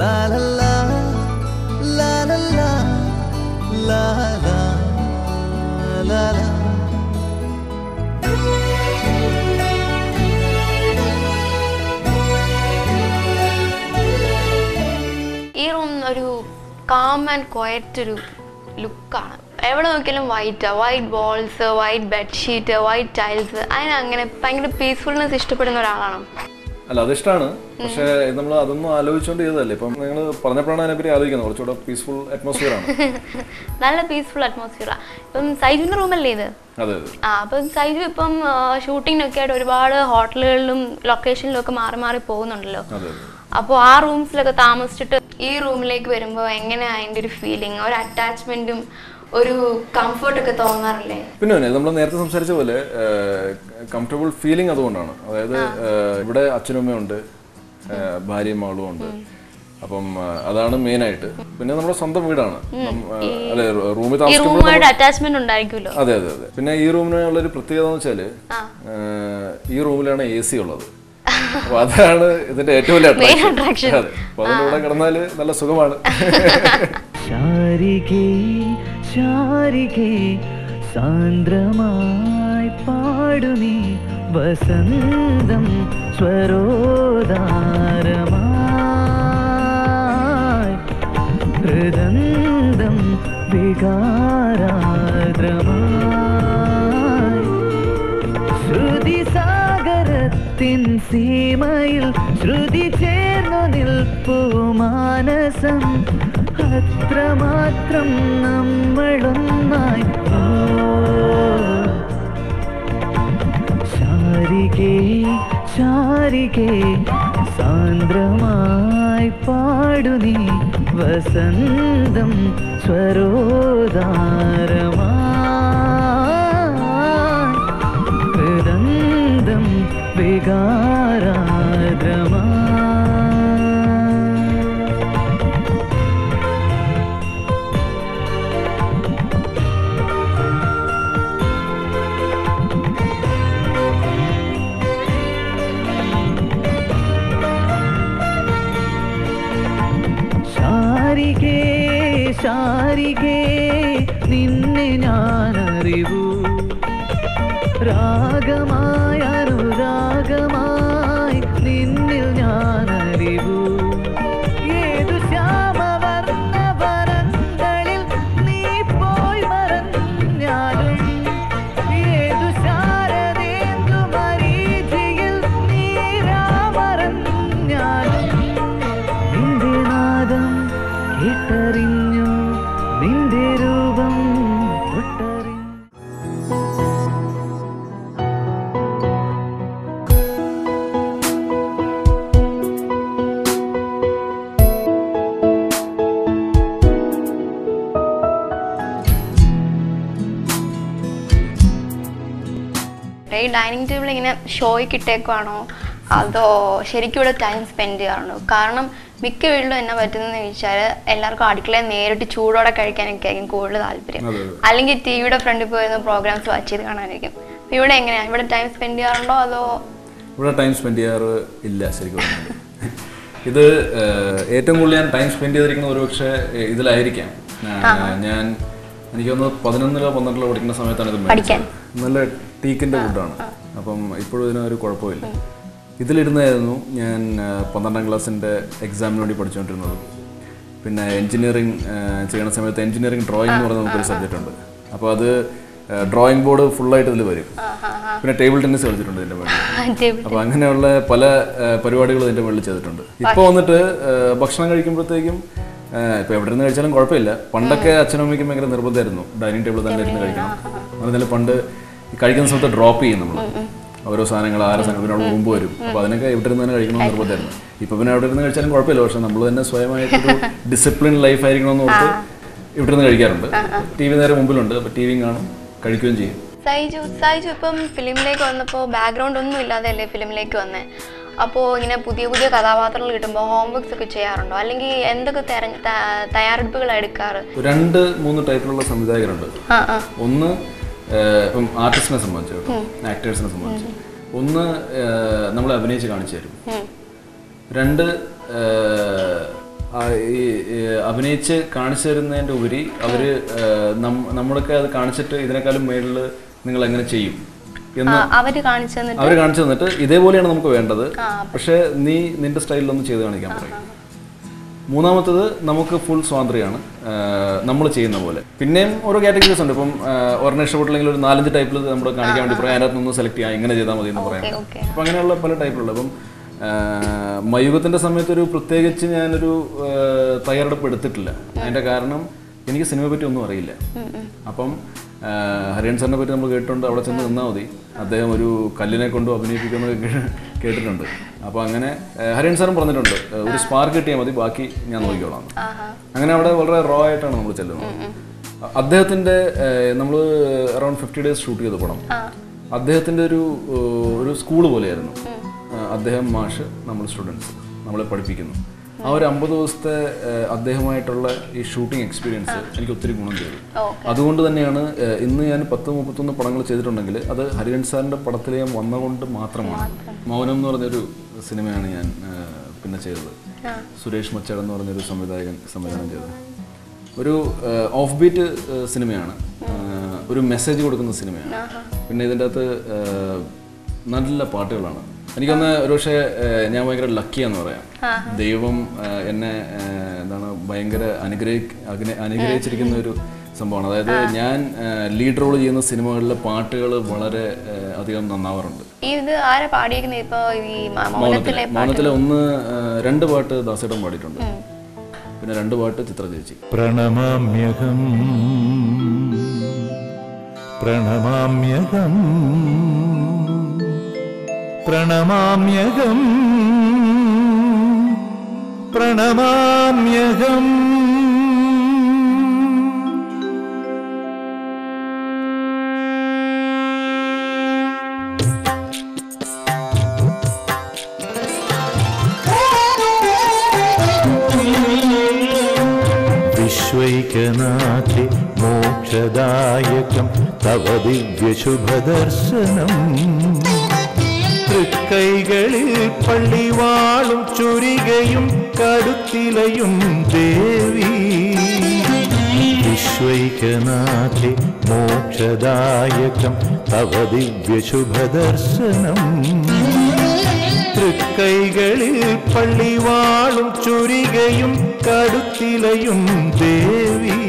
ഈ റൂം ഒരു calm and quiet ഒരു ലുക്കാണ് എവിടെ നോക്കിയാലും white white walls white bedsheet white tiles അതിനങ്ങനെ ഭയങ്കര പീസ്ഫുൾനെസ് ഇഷ്ടപ്പെടുന്ന ഒരാളാണ്. അല്ല അതിഷ്ടമാണ് പക്ഷേ നമ്മൾ അതൊന്നും ആലോചിച്ചുകൊണ്ട് ചെയ്തതല്ലേ. ഇപ്പം നിങ്ങൾ പറഞ്ഞപ്പോഴാണ് അതിനെപ്പറ്റി ആലോചിക്കുന്നത്. കുറച്ചുകൂടെ പീസ്ഫുൾ അറ്റ്മോസ്ഫിയർ ആണ്. നല്ല പീസ്ഫുൾ അറ്റ്മോസ്ഫിയർ ഇപ്പം സൈജുവിന്റെ റൂമല്ലേ ഇത്? അതെ ആ അപ്പം സൈജു ഇപ്പം ഷൂട്ടിങ്ങിനൊക്കെ ആയിട്ട് ഒരുപാട് ഹോട്ടലുകളിലും ലൊക്കേഷനിലും ഒക്കെ മാറി മാറി പോകുന്നുണ്ടല്ലോ. അപ്പോൾ ആ റൂംസിലൊക്കെ താമസിച്ചിട്ട് ഈ റൂമിലേക്ക് വരുമ്പോൾ എങ്ങനെയാ അതിന്റെ ഒരു ഫീലിംഗ് ഒരു അറ്റാച്ച്മെന്റും ഒരു കംഫർട്ട് ഒക്കെ തോന്നാറില്ലേ? പിന്നെ നമ്മൾ നേരത്തെ സംസാരിച്ച പോലെ കംഫർട്ടബിൾ ഫീലിംഗ് അതുകൊണ്ടാണ്. അതായത് ഇവിടെ അച്ഛനും അമ്മയും ഉണ്ട് ഭാര്യയും മകളും ഉണ്ട്. അപ്പം അതാണ് മെയിൻ ആയിട്ട് പിന്നെ നമ്മുടെ സ്വന്തം വീടാണ്. അല്ലെ റൂമിൽ താമസിക്കുമ്പോൾ ഉണ്ടായിരിക്കുമല്ലോ. അതെ അതെ അതെ. പിന്നെ ഈ റൂമിനുള്ള ഒരു പ്രത്യേകത എന്ന് വെച്ചാൽ ഈ റൂമിലാണ് എ സി ഉള്ളത്. അപ്പൊ അതാണ് ഇതിന്റെ ഏറ്റവും വലിയ attraction. അതെ. അപ്പൊ അതിന്റെ കൂടെ കിടന്നാൽ നല്ല സുഖമാണ്. ശാരികേ ശാരികേ സാന്ദ്രമായി പാടുനി വസന്തം സ്വരോദാരമായി. ഹൃദന്തം വികാരാദ്രമായി ശ്രുതി സാഗരത്തിൻ സീമയിൽ ശ്രുതി ചേർന്നു നിൽപ്പു മാനസം. അത്രമാത്രം നമ്മളൊന്നായി. ശാരികേ ശാരികേ സാന്ദ്രമായി പാടുനി വസന്തം സ്വരോദാരമാ ഹൃദന്തം വികാരാദ്രമായി ശാരികേ നിന്നെ ഞാനറിവു. രാഗമായ ഡൈനിങ് ടേബിൾ ഇങ്ങനെ ഷോയ്ക്ക് ഇട്ടേക്കുവാണോ അതോ ശരിക്കും ഇവിടെ ടൈം സ്പെൻഡ് ചെയ്യാറുണ്ടോ? കാരണം മിക്ക വീട്ടിലും എന്നാ പറ്റുന്നതെന്ന് ചോദിച്ചാൽ എല്ലാവർക്കും അടുക്കളയിൽ നേരിട്ട് ചൂടോടെ കഴിക്കാനൊക്കെ ആയിരിക്കും കൂടുതൽ താല്പര്യം. അല്ലെങ്കിൽ ടി വിയുടെ ഫ്രണ്ടിൽ പോയിരുന്ന പ്രോഗ്രാംസ് വാച്ച് ചെയ്ത് കാണാനായിരിക്കും. ഇവിടെ എങ്ങനെയാ? ഇവിടെ ടൈം സ്പെൻഡ് ചെയ്യാറുണ്ടോ അതോ? ഇവിടെ ടൈം സ്പെൻഡ് ചെയ്യാറ് ഇല്ല ശരിക്കും ഇത് ഏറ്റവും കൂടുതൽ ഞാൻ ടൈം സ്പെൻഡ് ചെയ്തിരിക്കുന്നത് ഒരു പക്ഷേ ഇതിലായിരിക്കാം. ഞാൻ എനിക്ക് തോന്നുന്നു പതിനൊന്നിലോ പന്ത്രണ്ടിലോ പഠിക്കുന്ന സമയത്താണ് ഇത്. നല്ല ടീക്കിന്റെ ഫുഡാണ് അപ്പം ഇപ്പോഴും ഇതിനൊരു കുഴപ്പമില്ല. ഇതിലിരുന്നായിരുന്നു ഞാൻ പന്ത്രണ്ടാം ക്ലാസ്സിന്റെ എക്സാമിന് വേണ്ടി പഠിച്ചുകൊണ്ടിരുന്നത് പിന്നെ എഞ്ചിനീയറിംഗ് ചെയ്യുന്ന സമയത്ത് എഞ്ചിനീയറിംഗ് ഡ്രോയിങ് എന്ന് പറയുന്ന നമുക്കൊരു സബ്ജക്റ്റ് ഉണ്ട്. അപ്പോൾ അത് ഡ്രോയിങ് ബോർഡ് ഫുള്ളായിട്ട് ഇതിൽ വരും. പിന്നെ ടേബിൾ ടെന്നീസ് കളിച്ചിട്ടുണ്ട് ഇതിന്റെ മുകളിൽ അപ്പോൾ അപ്പൊ അങ്ങനെയുള്ള പല പരിപാടികളും ഇതിന്റെ മുകളിൽ ചെയ്തിട്ടുണ്ട്. ഇപ്പോൾ വന്നിട്ട് ഭക്ഷണം കഴിക്കുമ്പോഴത്തേക്കും ഇപ്പോൾ ഇപ്പൊ എവിടെ നിന്ന് കഴിച്ചാലും കുഴപ്പമില്ല. പണ്ടൊക്കെ അച്ഛനും അമ്മയ്ക്കും ഭയങ്കര നിർബന്ധമായിരുന്നു. ഡൈനിങ് ടേബിൾ തന്നെ ഇരുന്ന് കഴിക്കണം. അതുപോലെ പണ്ട് കഴിക്കുന്ന സ്ഥലത്ത് ഡ്രോപ്പ് ചെയ്യും നമ്മൾ ഓരോ സാധനങ്ങൾ ആരോ സാധനം പിന്നെ അവിടെ മുമ്പ് വരും. അപ്പൊ അതിനൊക്കെ ഇവിടെ ഇരുന്ന് തന്നെ കഴിക്കണമെന്ന് നിർബന്ധമായിരുന്നു. ഇപ്പൊ പിന്നെ അവിടെ ഇരുന്ന് കഴിച്ചാലും കുഴപ്പമില്ല. പക്ഷെ നമ്മൾ തന്നെ സ്വയമായിട്ടൊരു ഡിസിപ്ലിൻ ലൈഫ് ആയിരിക്കണമെന്ന് ഓർത്ത് ഇവിടെ നിന്ന് കഴിക്കാറുണ്ട് ടി വി നേരെ മുമ്പിലുണ്ട്. അപ്പൊ ടി വിയും കാണും കഴിക്കുകയും ചെയ്യും. സൈജു സൈജു ഇപ്പം ഫിലിമിലേക്ക് വന്നപ്പോൾ ബാക്ക്ഗ്രൗണ്ട് ഒന്നും ഇല്ലാതെ ഇല്ലാതെയല്ലേ ഫിലിമിലേക്ക് വന്നേ? അപ്പോൾ ഇങ്ങനെ പുതിയ പുതിയ കഥാപാത്രങ്ങൾ കിട്ടുമ്പോൾ ഹോംവർക്സ് ഒക്കെ ചെയ്യാറുണ്ടോ? അല്ലെങ്കിൽ എന്തൊക്കെ തയ്യാറെടുപ്പുകൾ എടുക്കാറ്? രണ്ട് മൂന്ന് ടൈപ്പിലുള്ള സംവിധായകരുണ്ട്. ഒന്ന് ഇപ്പം ആർട്ടിസ്റ്റിനെ സംബന്ധിച്ച് കേട്ടോ ആക്ടേഴ്സിനെ സംബന്ധിച്ച്. ഒന്ന് നമ്മൾ അഭിനയിച്ച് കാണിച്ചു തരും. രണ്ട് ഈ അഭിനയിച്ച് കാണിച്ചു തരുന്നതിന്റെ ഉപരി അവർ നമ്മളൊക്കെ അത് കാണിച്ചിട്ട് ഇതിനേക്കാളും മേളിൽ നിങ്ങൾ എങ്ങനെ ചെയ്യും? അവർ കാണിച്ചു തന്നിട്ട് ഇതേപോലെയാണ് നമുക്ക് വേണ്ടത്. പക്ഷെ നീ നിന്റെ സ്റ്റൈലിലൊന്നും ചെയ്ത് കാണിക്കാൻ പറയും. മൂന്നാമത്തത് നമുക്ക് ഫുൾ സ്വാതന്ത്ര്യമാണ്. നമ്മൾ ചെയ്യുന്ന പോലെ. പിന്നെയും ഓരോ കാറ്റഗറീസ് ഉണ്ട്. ഇപ്പം ഒരെണ്ണം ഇഷ്ടപ്പെട്ടില്ലെങ്കിൽ ഒരു നാലഞ്ച് ടൈപ്പിൽ നമ്മൾ കാണിക്കാൻ വേണ്ടി പറയാം. അതിനകത്ത് നിന്ന് സെലക്ട് ചെയ്യാം. ഇങ്ങനെ ചെയ്താൽ മതി എന്ന് പറയാം അപ്പം അങ്ങനെയുള്ള പല ടൈപ്പിലുള്ള അപ്പം ആ, മയൂഖത്തിന്റെ സമയത്ത് ഒരു പ്രത്യേകിച്ച് ഞാനൊരു തയ്യാറെടുപ്പ് എടുത്തിട്ടില്ല. അതിന്റെ കാരണം എനിക്ക് സിനിമയെ പറ്റി ഒന്നും അറിയില്ല. അപ്പം ഹരിയൻ സാറിനെ പറ്റി നമ്മൾ കേട്ടിട്ടുണ്ട് അവിടെ ചെന്ന് നിന്നാൽ മതി. അദ്ദേഹം ഒരു കല്ലിനെ കൊണ്ട് അഭിനയിപ്പിക്കുന്നത് കേട്ടിട്ടുണ്ട്. അപ്പോൾ അങ്ങനെ ഹരിയൻ സാറും പറഞ്ഞിട്ടുണ്ട് ഒരു സ്പാർക്ക് കിട്ടിയാൽ മതി ബാക്കി ഞാൻ നോക്കിക്കോളാം. അങ്ങനെ അവിടെ വളരെ റോ ആയിട്ടാണ് നമ്മൾ ചെല്ലുന്നത്. അദ്ദേഹത്തിന്റെ നമ്മൾ അറൌണ്ട് ഫിഫ്റ്റി ഡേയ്സ് ഷൂട്ട് ചെയ്ത പടം അദ്ദേഹത്തിന്റെ ഒരു ഒരു സ്കൂൾ പോലെയായിരുന്നു. അദ്ദേഹം മാഷ് നമ്മൾ സ്റ്റുഡൻസ് നമ്മളെ പഠിപ്പിക്കുന്നു. ആ ഒരു അമ്പത് ദിവസത്തെ അദ്ദേഹമായിട്ടുള്ള ഈ ഷൂട്ടിംഗ് എക്സ്പീരിയൻസ് എനിക്ക് ഒത്തിരി ഗുണം ചെയ്തു. അതുകൊണ്ട് തന്നെയാണ് ഇന്ന് ഞാൻ പത്ത് മുപ്പത്തൊന്ന് പടങ്ങൾ ചെയ്തിട്ടുണ്ടെങ്കിൽ അത് ഹരിഹൻ സാറിന്റെ പടത്തിൽ ഞാൻ വന്നുകൊണ്ട് മാത്രമാണ്. മൗനം എന്ന് പറഞ്ഞൊരു സിനിമയാണ് ഞാൻ പിന്നെ ചെയ്തത്. സുരേഷ് മച്ചാട് എന്ന് പറഞ്ഞൊരു സംവിധായകൻ സംവിധാനം ചെയ്തത്. ഒരു ഓഫ് ബീറ്റ് സിനിമയാണ്. ഒരു മെസ്സേജ് കൊടുക്കുന്ന സിനിമയാണ്. പിന്നെ ഇതിന്റെ അകത്ത് നല്ല പാട്ടുകളാണ്. എനിക്കൊന്ന് ഒരുപക്ഷെ ഞാൻ ഭയങ്കര ലക്കിയാന്ന് പറയാം. ദൈവം എന്നെ എന്താണ് ഭയങ്കര അനുഗ്രഹി അഗ്ന- അനുഗ്രഹിച്ചിരിക്കുന്ന ഒരു സംഭവമാണ്. അതായത് ഞാൻ ലീഡ് റോൾ ചെയ്യുന്ന സിനിമകളിലെ പാട്ടുകൾ വളരെ അധികം നന്നാവാറുണ്ട്. ഈ ഇത് ആരാ പാടിയിരിക്കുന്നത് ഇപ്പൊ ഈ മ- മൗനത്തിലെ മൗനത്തിലെ ഒന്ന് രണ്ട് പാട്ട് ദാസേട്ടൻ പാടിയിട്ടുണ്ട്. പിന്നെ രണ്ട് പാട്ട് ചിത്ര ചേച്ചി. പ്രണമാമ്യഹം. പ്രണമാമ്യഹം. പ്രണമാമ്യഹം. പ്രണമാമ്യഹം. വിശ്വൈകനാഥെ മോക്ഷദായകം തവ ദിവ്യശുഭദർശനം. തൃക്കൈകളിൽ പള്ളിവാളും ചുരികയും കടുത്തിലയും ദേവി വിശ്വൈകനാഥെ മോക്ഷദായകം തവ ദിവ്യശുഭദർശനം തൃക്കൈകളിൽ പള്ളിവാളും ചുരികയും കടുത്തിലയും ദേവി